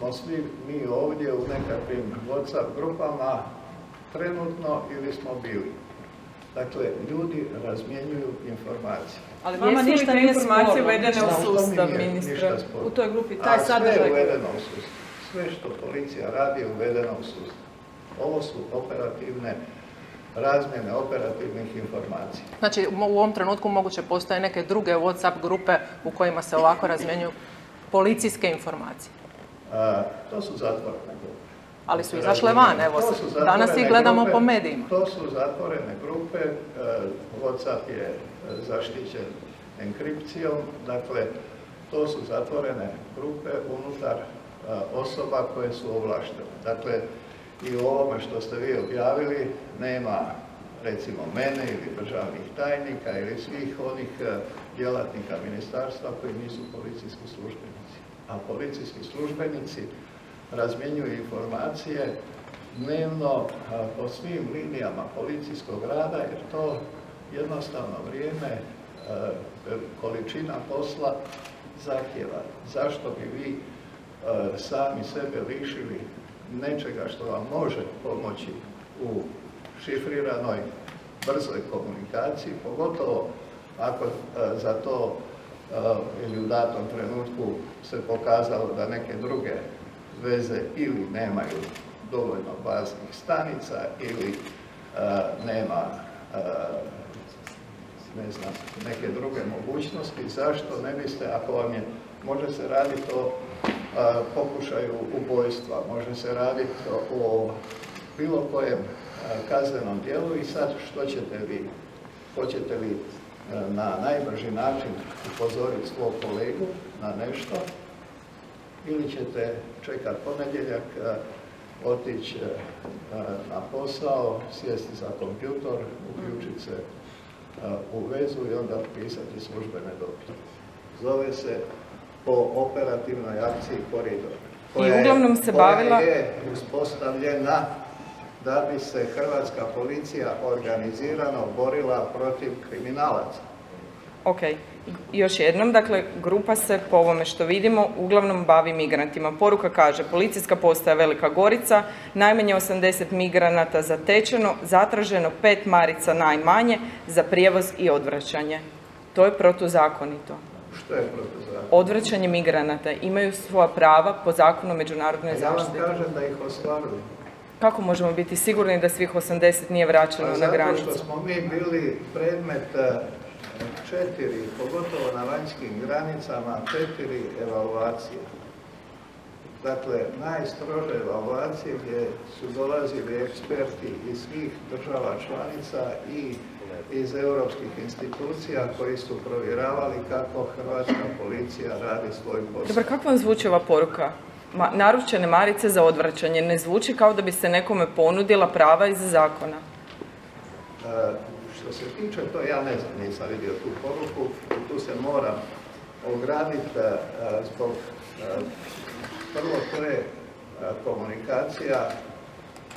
smo svi mi ovdje u nekakvim WhatsApp grupama trenutno ili smo bili. Dakle, ljudi razmjenjuju informacije. Ali vama ništa nije informacije uvedene Ništa u sustav, nije ministre? U toj grupi, A taj sve sadržaj. je uvedeno u sustav. Sve što policija radi je uvedeno u sustav. Ovo su operativne razmjene operativnih informacija. Znači, u u ovom trenutku moguće postoje neke druge WhatsApp grupe u kojima se ovako razmjenjuju policijske informacije. To su zatvorene grupe. Ali su izašle van, evo, danas ih gledamo grupe, po medijima. To su zatvorene grupe, e, WhatsApp je e, zaštićen enkripcijom, dakle, to su zatvorene grupe unutar e, osoba koje su ovlaštene. Dakle, i u ovome što ste vi objavili nema recimo mene ili državnih tajnika ili svih onih djelatnika ministarstva koji nisu policijski službenici. A policijski službenici razmjenjuju informacije dnevno po svim linijama policijskog rada jer to jednostavno vrijeme, količina posla zahtjeva. Zašto bi vi sami sebe lišili nečega što vam može pomoći u šifriranoj, brzoj komunikaciji, pogotovo ako za to ili u datom trenutku se pokazalo da neke druge veze ili nemaju dovoljno baznih stanica ili a, nema a, ne znam, neke druge mogućnosti, zašto ne biste, ako vam je, može se raditi o a, pokušaju ubojstva, može se raditi o, bilo kojem kaznenom djelu i sad što ćete vi? Hoćete li na najbrži način upozoriti svog kolegu na nešto ili ćete čekati ponedjeljak, a, otići a, na posao, sjesti za kompjutor, uključiti se u vezu i onda pisati službene dopise. Zove se po operativnoj akciji Koridor. I uglavnom se koja bavila- je uspostavljena da bi se hrvatska policija organizirano borila protiv kriminalaca. Ok, još jednom, dakle, grupa se po ovome što vidimo uglavnom bavi migrantima. Poruka kaže, policijska postaja Velika Gorica, najmanje 80 migranata zatečeno, zatraženo pet marica najmanje za prijevoz i odvraćanje. To je protuzakonito. Što je protuzakonito? Odvraćanje migranata imaju svoja prava po zakonu o međunarodnoj Ja vam kažem da ih ostvaruju. Kako možemo biti sigurni da svih 80 nije vraćeno Pa na zato granicu? što smo mi bili predmet e, četiri, pogotovo na vanjskim granicama, četiri evaluacije. Dakle, najstrože evaluacije gdje su dolazili eksperti iz svih država članica i iz europskih institucija koji su provjeravali kako hrvatska policija radi svoj posao. Dobro, kako vam zvuči ova poruka? Naručene marice za odvraćanje ne zvuči kao da bi se nekome ponudila prava iz zakona. E, Što se tiče to, ja ne znam, nisam vidio tu poruku tu se moram ograditi e, zbog, prvo to je komunikacija,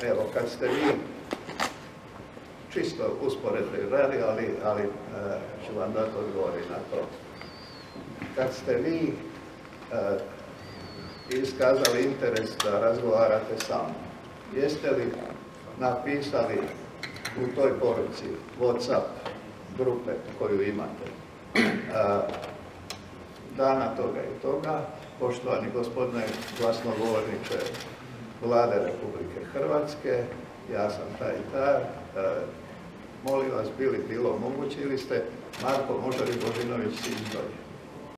evo kad ste vi, čisto usporedbe radi, ali, ali e, ću vam dati odgovori na to. Kad ste vi e, iskazali interes da razgovarate sa jeste li napisali u toj poruci WhatsApp grupe koju imate? Dana toga i toga, poštovani gospodine glasnogovorniče Vlade Republike Hrvatske, ja sam taj i taj, molim vas, bili bilo moguće ili ste Marko Možari Božinović dolje.